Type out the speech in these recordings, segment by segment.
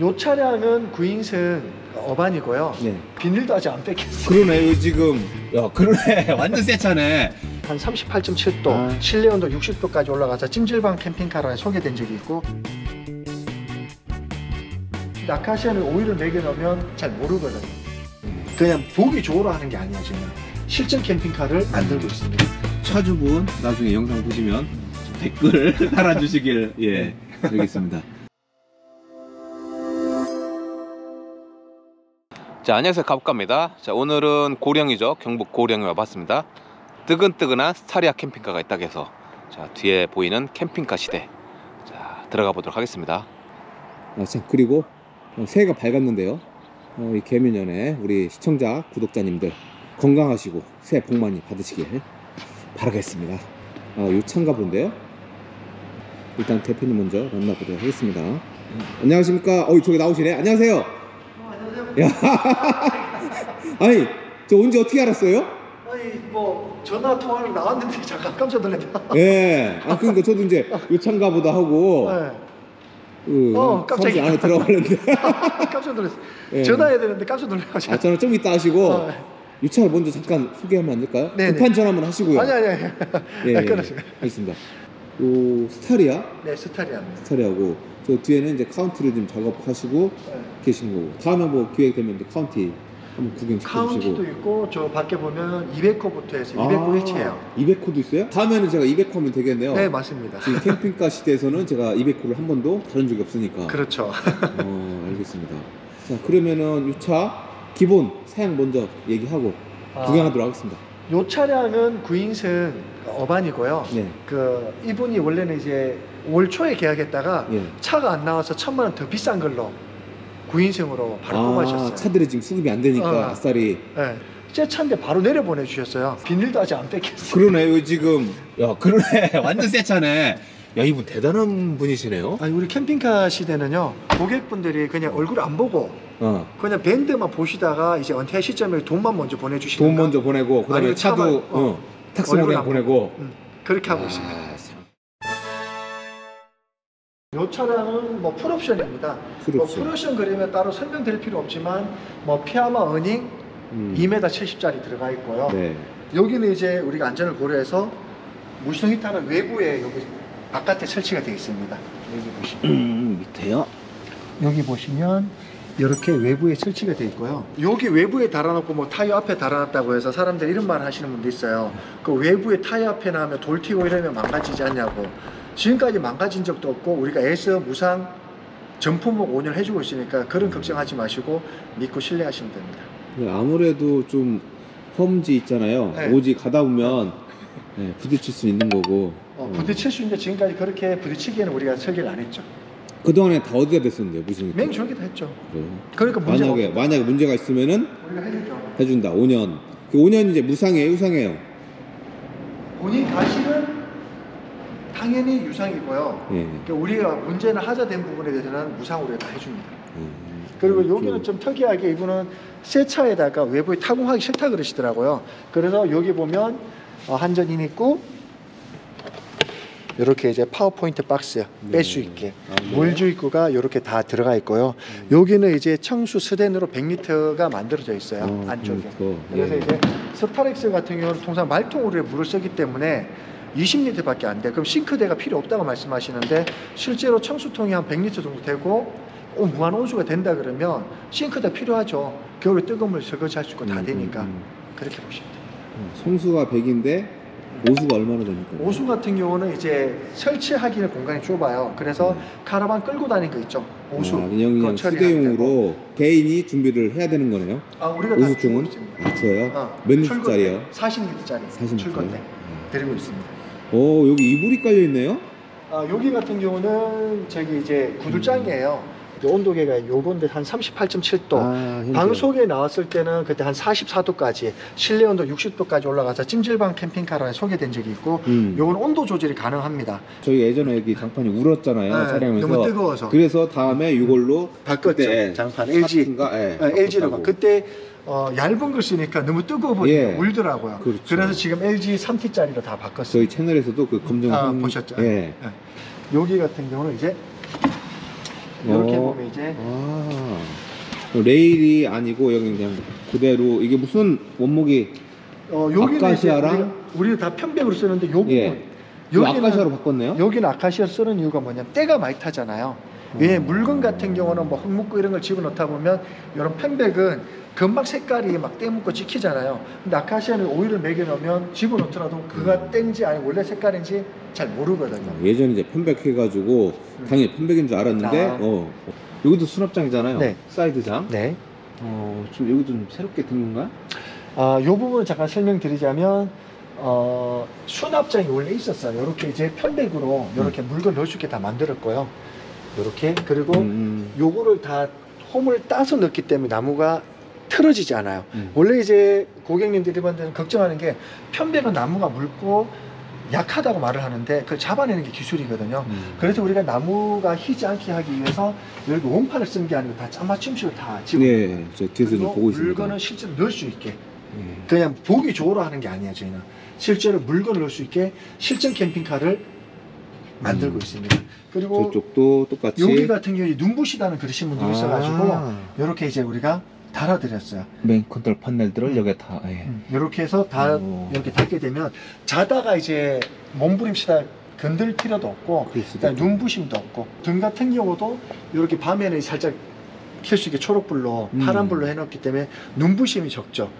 요 차량은 9인승 어반이고요. 네. 비닐도 아직 안 뺏겼어요. 그러네 이거 지금 야 그러네 완전 새 차네 한 38.7도, 아. 실내 온도 60도까지 올라가서 찜질방 캠핑카로 소개된 적이 있고 아카시아는 오일을 매겨놓으면 잘 모르거든요. 그냥 보기 좋으라 하는 게 아니야 지금. 실전 캠핑카를 만들고 있습니다. 차주분 나중에 영상 보시면 댓글 달아주시길 예 알겠습니다 자 안녕하세요. 갑갑니다. 자 오늘은 고령이죠. 경북 고령에 와봤습니다. 뜨근뜨근한 스타리아 캠핑카가 있다고 해서 자 뒤에 보이는 캠핑카 시대. 자 들어가 보도록 하겠습니다. 아, 자 그리고 어, 새해가 밝았는데요. 어, 이 개면연에 우리 시청자 구독자님들 건강하시고 새해 복 많이 받으시길 바라겠습니다. 아, 요 차인가 본데요 일단 대표님 먼저 만나보도록 하겠습니다. 안녕하십니까? 어 저기 나오시네. 안녕하세요 야 아니 저 언제 어떻게 알았어요? 아니 뭐 전화 통화로 나왔는데 잠깐 깜짝 놀랐다. 예. 아 그러니까 저도 이제 요 차인가 보다 하고 네. 그 어. 사무실 안에 들어가는데 깜짝 놀랐어. 예. 전화해야 되는데 깜짝 놀라가지고. 아 저는 좀 이따 하시고 어, 이 차를 먼저 잠깐 소개하면 안 될까요? 네네. 급한 전화만 하시고요. 아니 아니 아니. 예, 네, 예, 끊었습니다. 알겠습니다. 요 스타리아 네 스타리아. 스타리아고 저 뒤에는 이제 카운티를 좀 작업하시고 네. 계신 거고 다음에 뭐 기회 되면 이제 카운티 한번 구경 시켜 카운티도 주시고. 있고 저 밖에 보면 이베코부터 해서 이베코 일체예요. 200호도 있어요? 다음에는 제가 이베코 하면 되겠네요. 네 맞습니다. 지금 캠핑카 시대에서는 제가 200호를 한 번도 다룬 적이 없으니까. 그렇죠. 어, 알겠습니다. 자, 그러면은 이 차 기본 사양 먼저 얘기하고 아, 구경하도록 하겠습니다. 요 차량은 9인승 어반이고요. 네. 그 이분이 원래는 이제 올 초에 계약했다가 예. 차가 안 나와서 천만 원 더 비싼 걸로 9인승으로 바로 뽑아주셨어요. 아, 차들이 지금 수급이 안 되니까 어. 아싸리. 네. 새 차인데 바로 내려 보내주셨어요. 비닐도 아직 안 뺏겼어요. 그러네, 요 지금. 야, 그러네. 완전 새 차네. 야, 이분 대단한 분이시네요. 아니 우리 캠핑카 시대는요 고객분들이 그냥 얼굴 안 보고 어. 그냥 밴드만 보시다가 이제 은퇴 시점에 돈만 먼저 보내주시는 돈 먼저 보내고, 그 다음에 아니면 차도, 차만, 어, 어, 그냥 안 보내고. 음, 그렇게 하고 있습니다. 아, 참. 이 차량은 뭐 풀옵션입니다. 뭐 풀옵션. 풀옵션 그리면 따로 설명드릴 필요 없지만 뭐 피아마 awning 음. 2m 70짜리 들어가 있고요. 네. 여기는 이제 우리가 안전을 고려해서 무시동 히터는 외부에 여기 바깥에 설치가 되어 있습니다. 여기 보시면 음, 밑에요? 여기 보시면 이렇게 외부에 설치가 되어 있고요. 여기 외부에 달아놓고 뭐 타이어 앞에 달아놨다고 해서 사람들이 이런 말 하시는 분도 있어요. 그 외부에 타이어 앞에 나면 돌 튀고 이러면 망가지지 않냐고. 지금까지 망가진 적도 없고 우리가 애써 무상 전품목 오늘 해주고 있으니까 그런 걱정하지 마시고 믿고 신뢰하시면 됩니다. 네, 아무래도 좀 험지 있잖아요. 네. 오지 가다 보면 네, 부딪힐 수 있는 거고. 어, 어. 부딪힐 수 있는데 지금까지 그렇게 부딪히기에는 우리가 설계를 안 했죠. 그동안에 다 어디가 됐었는데요, 무슨? 맹주기도 했죠. 그래요? 그러니까 문제가 만약에, 없다. 만약에 문제가 있으면은 우리가 해주죠. 해준다, 5년. 그 5년 이제 무상이에요, 유상이에요? 본인 가실은 당연히 유상이고요. 예. 그러니까 우리가 문제는 하자된 부분에 대해서는 무상으로 다 해줍니다. 음, 그리고 좀- 여기는 좀 특이하게 이분은 새 차에다가 외부에 타공하기 싫다 그러시더라고요. 그래서 여기 보면 어, 한전인 있고 이렇게 이제 파워포인트 박스 뺄수 네. 있게 아, 네. 물 주입구가 이렇게 다 들어가 있고요. 여기는 이제 청수 스댄으로 100리터가 만들어져 있어요 어, 안쪽에. 컴퓨터. 그래서 예. 이제 스타렉스 같은 경우는 통상 말통으로 물을 쓰기 때문에 20리터밖에 안 돼. 그럼 싱크대가 필요 없다고 말씀하시는데 실제로 청수통이 한 100리터 정도 되고 어, 무한 온수가 된다 그러면 싱크대 필요하죠. 겨울에 뜨거운 물 설거지할 수 있고 다 음, 되니까 음, 그렇게 보시면 돼요. 음. 성수가 100인데 오수가 얼마나 됩니까? 오수 같은 경우는 이제 설치하기는 공간이 좁아요. 그래서 음. 카라반 끌고 다니는 거 있죠. 오수. 아, 그냥 그냥 처리하면 되고. 수대용으로 개인이 준비를 해야 되는 거네요. 아, 우리가 다? 주고 있습니다. 아, 줘요? 어, 몇 출근대, 리터짜리요? 40리터짜리 40 출근대 리터요? 드리고 있습니다. 오, 여기 이불이 깔려 있네요? 아, 여기 같은 경우는 저기 이제 구들장이에요. 온도계가 요건데 한 38.7도. 아. 방송에 나왔을 때는 그때 한 44도까지 실내 온도 60도까지 올라가서 찜질방 캠핑카로 소개된 적이 있고 음. 요건 온도 조절이 가능합니다. 저희 예전에 여기 장판이 울었잖아요, 네, 촬영하면서. 너무 뜨거워서 그래서 다음에 이걸로 바꿨죠. 장판 LG 샤프인가? 예, LG로. 그때 어, 얇은 걸 쓰니까 너무 뜨거워 보이고 예. 울더라고요. 그렇죠. 래서 지금 LG 3T짜리로 다 바꿨어요. 저희 채널에서도 그 검증 아, 보셨죠? 예. 네. 여기 같은 경우는 이제 이렇게 어. 보면 이제 아 레일이 아니고 여기 그냥 그대로 이게 무슨 원목이 어, 여기는 이제 아카시아랑? 우리는 다 편백으로 쓰는데 요 부분 예. 이거 아까시아로 바꿨네요? 여기는 아카시아 쓰는 이유가 뭐냐면 때가 많이 타잖아요. 왜 물건 같은 경우는 뭐 흙묻고 이런 걸 집어넣다 보면 이런 편백은 금방 색깔이 막 때묻고 찍히잖아요. 근데 아카시아는 오일을 매겨놓으면 집어넣더라도 그가 땡지 아니 원래 색깔인지 잘 모르거든요. 예전에 이제 편백 해가지고 당연히 편백인 줄 알았는데 아. 어 여기도 수납장이잖아요. 네. 사이드장. 네. 어, 좀 여기도 좀 새롭게 된 건가? 아, 요 부분을 잠깐 설명드리자면 어, 수납장이 원래 있었어요. 이렇게 이제 편백으로 이렇게 물건 넣을 수 있게 다 만들었고요. 이렇게 그리고 음, 요거를 다 홈을 따서 넣기 때문에 나무가 틀어지지 않아요. 음. 원래 이제 고객님들이 번들은 걱정하는 게 편백은 나무가 굵고 약하다고 말을 하는데 그걸 잡아내는 게 기술이거든요. 음. 그래서 우리가 나무가 희지 않게 하기 위해서 여기 원판을 쓴게 아니고 다 짜맞춤식으로 다 집어. 네, 저 뒤에서 보고 있습니다. 물건을 실제로 넣을 수 있게 예. 그냥 보기 좋으라 하는 게 아니에요 저희는 실제로 물건을 넣을 수 있게 실전 캠핑카를 만들고 음. 있습니다. 그리고 저쪽도 똑같이 여기 같은 경우에 눈부시다는 그러신 분들이 아. 있어가지고 이렇게 이제 우리가 달아드렸어요. 메인 컨트롤 패널들을 여기에 다 예. 이렇게 해서 다 오. 이렇게 닫게 되면 자다가 이제 몸부림치다 건들 필요도 없고 있죠. 눈부심도 없고 등 같은 경우도 이렇게 밤에는 살짝 켤 수 있게 초록불로 음. 파란불로 해놓기 때문에 눈부심이 적죠.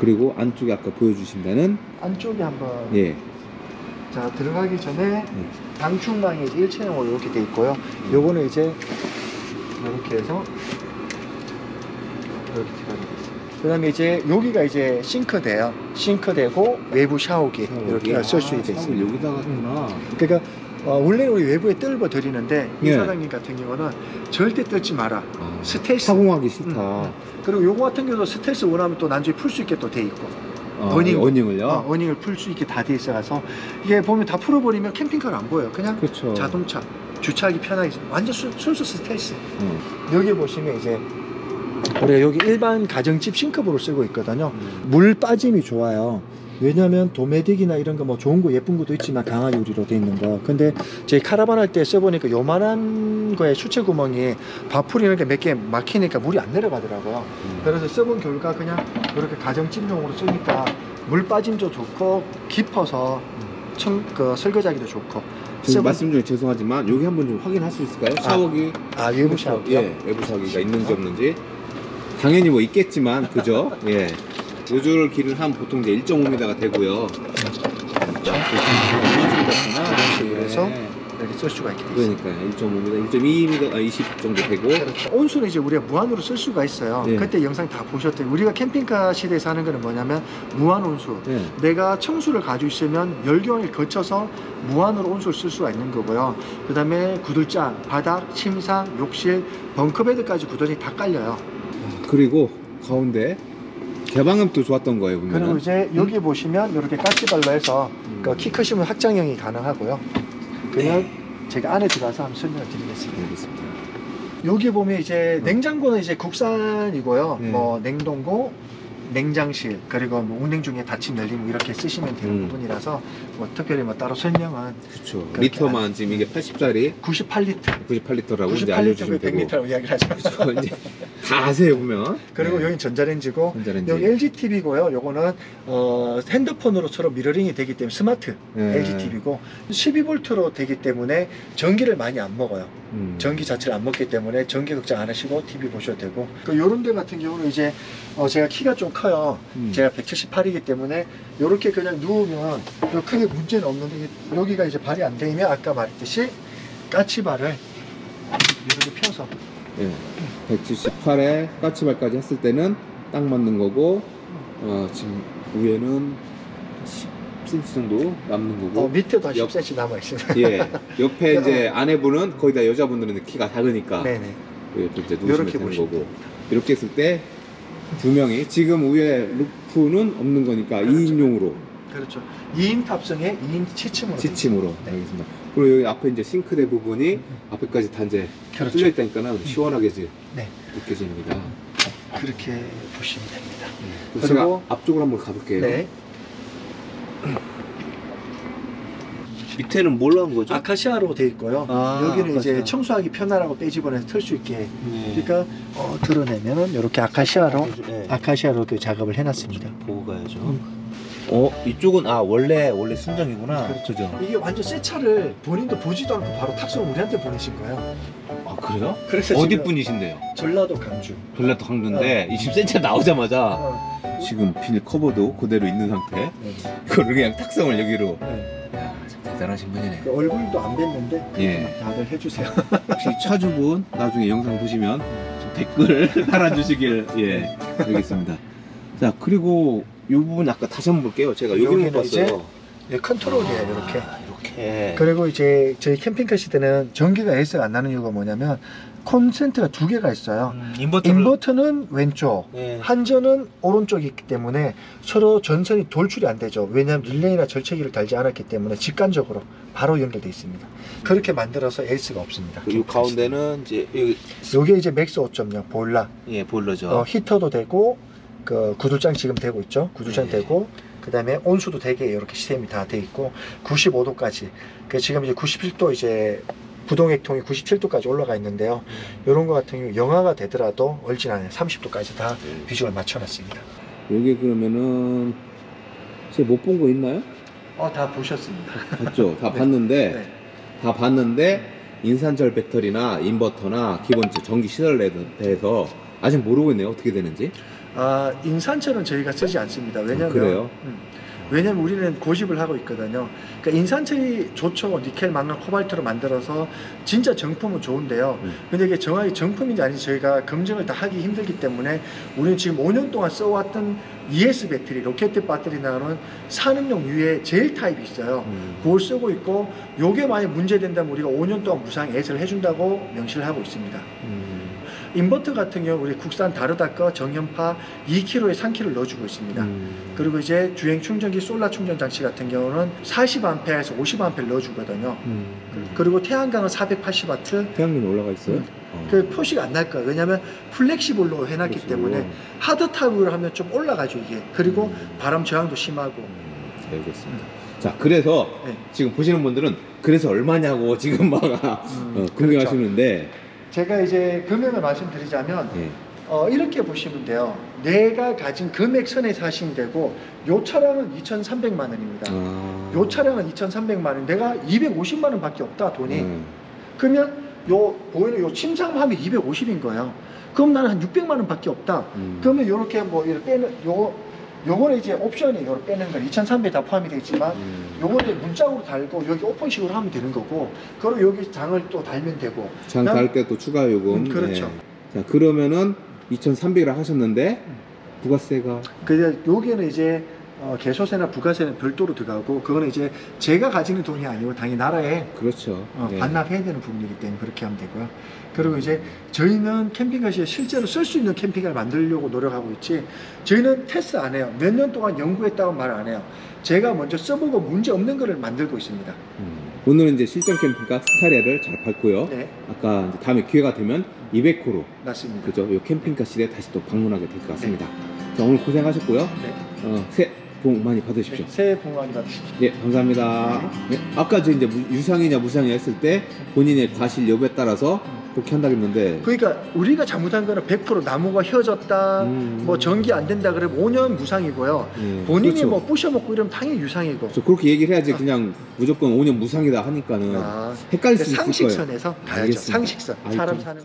그리고 안쪽에 아까 보여주신다는 안쪽에 한번 예. 자 들어가기 전에 방충망이 이제 일체형으로 이렇게 돼 있고요. 요거는 이제 이렇게 해서 이렇게 들어가게 있어요. 그다음에 이제 여기가 이제 싱크대요. 싱크대고 외부 샤워기 이렇게 쓸수 아, 있게 샤워기 있습니다. 여기다가 했구나. 그러니까 어, 원래는 우리 외부에 뜰거 드리는데 이 예. 사장님 같은 경우는 절대 뜰지 마라. 아, 스텔스. 사공하기 싫다. 음, 그리고 요거 같은 경우도 스텔스 원하면 또 난중에 풀 수 있게 또 돼 있고 아, awning. awning을요? 어, awning을 풀 수 있게 다 돼 있어가서 이게 보면 다 풀어버리면 캠핑카는 안 보여요. 그냥 그렇죠. 자동차 주차하기 편하게 완전 수- 순수 스텔스. 음. 여기 보시면 이제 우리가 여기 일반 가정집 싱크볼을 쓰고 있거든요. 음. 물 빠짐이 좋아요. 왜냐면 도메틱이나 이런 거 뭐 좋은 거 예쁜 것도 있지만 강화 유리로 돼 있는 거. 근데 저희 카라반 할 때 써보니까 요만한 거에 수채 구멍이 바풀이는 게몇 개 막히니까 물이 안 내려가더라고요. 음. 그래서 써본 결과 그냥 이렇게 가정집용으로 쓰니까 물 빠짐도 좋고 깊어서 청, 그 설거지하기도 좋고. 지금 말씀 중에 죄송하지만 여기 한번 좀 확인할 수 있을까요? 아, 샤워기 아 외부 샤워기요? 예, 외부 샤워기가 있는지 없는지 당연히 뭐 있겠지만 그죠? 예. 요줄 길은 한 보통 이제 1.5m가 되고요. 그렇죠. 네. 그래서 이렇게 쓸 수가 있게 돼 있어요. 그러니까 1.5m, 1.2m, 아, 20 정도 되고 그렇죠. 온수는 이제 우리가 무한으로 쓸 수가 있어요. 네. 그때 영상 다 보셨더니 우리가 캠핑카 시대에서 하는 거는 뭐냐면 무한 온수. 예. 내가 청수를 가지고 있으면 열경을 거쳐서 무한으로 온수를 쓸 수가 있는 거고요. 그 다음에 구들장, 바닥, 침상, 욕실, 벙커베드까지 구들이 다 깔려요. 그리고 가운데 개방음도 좋았던 거예요 그리고 보면은. 이제 여기 보시면 이렇게 까치발로 해서 음. 그키 크시면 확장형이 가능하고요. 그러면 제가 안에 들어가서 한번 설명을 드리겠습니다. 알겠습니다. 여기 보면 이제 어. 냉장고는 이제 국산이고요. 네. 뭐 냉동고, 냉장실 그리고 뭐 운행 중에 닫힘 열림 이렇게 쓰시면 되는 음. 부분이라서 뭐 특별히 뭐 따로 설명은 그렇죠. 리터만 지금 이게 80짜리 98리터, 98리터라고 이제 98리터고 알려주시면 되고. 100리터라고 이야기를 하죠. 그렇죠. 이제 다 아세요 보면. 그리고 네. 여기 전자레인지고 전자레인지. 여기 LG TV고요. 요거는 어, 핸드폰으로처럼 mirroring이 되기 때문에 스마트 네. LG TV고 12V로 되기 때문에 전기를 많이 안 먹어요. 음. 전기 자체를 안 먹기 때문에 전기 걱정 안 하시고 TV 보셔도 되고 그 요런 데 같은 경우는 이제 어 제가 키가 좀 커요 음. 제가 178이기 때문에 요렇게 그냥 누우면 요 크게 문제는 없는데 여기가 이제 발이 안 되면 아까 말했듯이 까치발을 이렇게 펴서. 예. 178에 까치발까지 했을 때는 딱 맞는 거고 어, 지금 위에는 10cm 정도 남는 거고. 어, 밑에도 한 옆- 10cm 남아 있습니다 예. 옆에 이제 아내분은 거의 다 여자분들은 키가 작으니까 네네. 그 옆에 이제 요렇게 되는 보시면 거고. 됩니다. 이렇게 했을 때 두 명이 지금 위에 루프는 없는 거니까 그렇죠. 2인용으로 그렇죠 2인 탑승에 2인 취침으로 지침으로 네. 알겠습니다. 그리고 여기 앞에 이제 싱크대 부분이 앞에까지 다 이제 그렇죠 뚫려 있다니까는 시원하게 이제 네. 느껴집니다. 그렇게 보시면 됩니다 그래서 그리고- 제가 앞쪽으로 한번 가볼게요. 네 밑에는 뭘로 한 거죠? 아카시아로 돼 있고요. 아, 여기는 이제 아카시아. 청소하기 편하라고 빼집어내서 털수 있게. 네. 그러니까 어, 드러내면은 이렇게 아카시아로 네. 아카시아로 작업을 해놨습니다. 보고 가야죠. 어 이쪽은 아 원래 원래 순정이구나. 그렇죠. 이게 완전 새 차를 본인도 보지도 않고 바로 탁송을 우리한테 보내신 거예요. 아 그래요? 그래서 어디 지금 분이신데요? 전라도 강주. 전라도 강주인데 20cm 나오자마자 어, 지금 비닐 커버도 그대로 있는 상태. 네. 그거를 그냥 탁성을 여기로. 네. 야, 참 대단하신 분이네. 그 얼굴도 안 뵀는데 예. 다들 해주세요. 혹시 차주분 나중에 영상 보시면 좀 댓글 달아주시길 예 알겠습니다. 자 그리고 이 부분 아까 다시 한번 볼게요. 제가 여기는 이제 봤어요. 네, 컨트롤이에요 이렇게. 아, 이렇게. 그리고 이제 저희 캠핑카 시대는 전기가 S가 안 나는 이유가 뭐냐면 콘센트가 두 개가 있어요. 음, 인버터를. 인버터는 왼쪽, 네. 한전은 오른쪽이 있기 때문에 서로 전선이 돌출이 안 되죠. 왜냐하면 릴레이나 절체기를 달지 않았기 때문에 직관적으로 바로 연결돼 있습니다. 그렇게 만들어서 S가 없습니다. 이 가운데는 이제 여기 요게 이제 맥스 5.0 보일러, 예 보일러죠. 어, 히터도 되고 그 구들장 지금 되고 있죠. 구들장 네. 되고 그 다음에 온수도 되게 이렇게 시스템이 다 돼 있고 95도까지. 그 지금 이제 97도 이제 부동액통이 97도까지 올라가 있는데요. 이런 거 같은 경우 영하가 되더라도 얼진 않아요. 30도까지 다 네. 비중을 맞춰놨습니다. 여기 그러면은 제가 못 본 거 있나요? 어, 다 보셨습니다. 봤죠. 다 네. 봤는데 네. 다 봤는데 인산철 배터리나 인버터나 기본적 전기 시설에 대해서 아직 모르고 있네요. 어떻게 되는지. 아, 인산철은 저희가 쓰지 않습니다. 왜냐면? 음, 왜냐면 우리는 고집을 하고 있거든요. 그러니까 인산철이 좋죠. 니켈, 망간, 코발트로 만들어서 진짜 정품은 좋은데요. 음. 근데 이게 정확히 정품인지 아닌지 저희가 검증을 다 하기 힘들기 때문에 우리는 지금 5년 동안 써왔던 ES 배터리, 로켓 배터리 나오는 산업용 유해 제일 타입이 있어요. 음. 그걸 쓰고 있고 요게 만약 문제된다면 우리가 5년 동안 무상 S를 해준다고 명시를 하고 있습니다. 음. 인버터 같은 경우 우리 국산 다르다꺼 정연파 2kg에 3kg 넣어주고 있습니다. 음. 그리고 이제 주행 충전기 솔라 충전 장치 같은 경우는 40A에서 50A 넣어주거든요. 음. 그리고 태양광은 480W. 태양열이 올라가 있어요? 음. 어. 그 표시가 안 날 거예요. 왜냐하면 플렉시블로 해놨기 그렇죠. 때문에 하드 타입으로 하면 좀 올라가죠 이게. 그리고 음. 바람 저항도 심하고. 음, 알겠습니다. 자, 그래서 네. 지금 보시는 분들은 그래서 얼마냐고 지금 막 음, 어, 궁금해하시는데 제가 이제 금액을 말씀드리자면 예. 어, 이렇게 보시면 돼요. 내가 가진 금액 선에서 하시면 되고 요 차량은 2,300만 원입니다. 아. 요 차량은 2,300만 원. 내가 250만 원밖에 없다 돈이. 음. 그러면 요 보이는 요 침상함이 250인 거예요. 그럼 나는 한 600만 원밖에 없다. 음. 그러면 요렇게 뭐 이렇게 빼는 요 요거는 이제 옵션이 요렇게 빼는 건 2,300다 포함이 되어 있지만 음. 요거를 문짝으로 달고 여기 오픈식으로 하면 되는 거고 그리고 여기 장을 또 달면 되고 장 달 때 또 추가 요금. 음, 그렇죠. 네. 자, 그러면은 2,300이라 하셨는데 부가세가 그 여기는 이제 어, 개소세나 부가세는 별도로 들어가고 그거는 이제 제가 가지는 돈이 아니고 당연히 나라에 그렇죠. 어, 네. 반납해야 되는 부분이기 때문에 그렇게 하면 되고요. 그리고 이제 저희는 캠핑카 시에 실제로 쓸 수 있는 캠핑카를 만들려고 노력하고 있지 저희는 테스트 안 해요. 몇 년 동안 연구했다고 말 안 해요. 제가 먼저 써보고 문제 없는 거를 만들고 있습니다. 음. 오늘은 이제 실전 캠핑카 스타리아를 잘 밟고요. 네, 아까 다음에 기회가 되면 200호로 맞습니다. 그죠? 이 캠핑카 시대 다시 또 방문하게 될 것 같습니다. 자, 오늘 고생하셨고요. 네. 어, 새해 복 많이 받으십시오. 네, 새해 복 많이 받으십시오. 예, 감사합니다. 네, 아까 저 이제 무- 유상이냐 무상이냐 했을 때 본인의 과실 여부에 따라서 그렇게 한다고 했는데 그러니까 우리가 잘못한 거는 100% 나무가 휘어졌다, 음. 뭐 전기 안 된다 그러면 5년 무상이고요. 예, 본인이 그렇죠. 뭐 부셔먹고 이러면 당연히 유상이고. 그렇죠. 그렇게 얘기를 해야지 그냥 무조건 5년 무상이다 하니까는 아, 헷갈릴 수 있을 거예요. 상식선에서 가야죠. 상식선. 사람 좀 사는.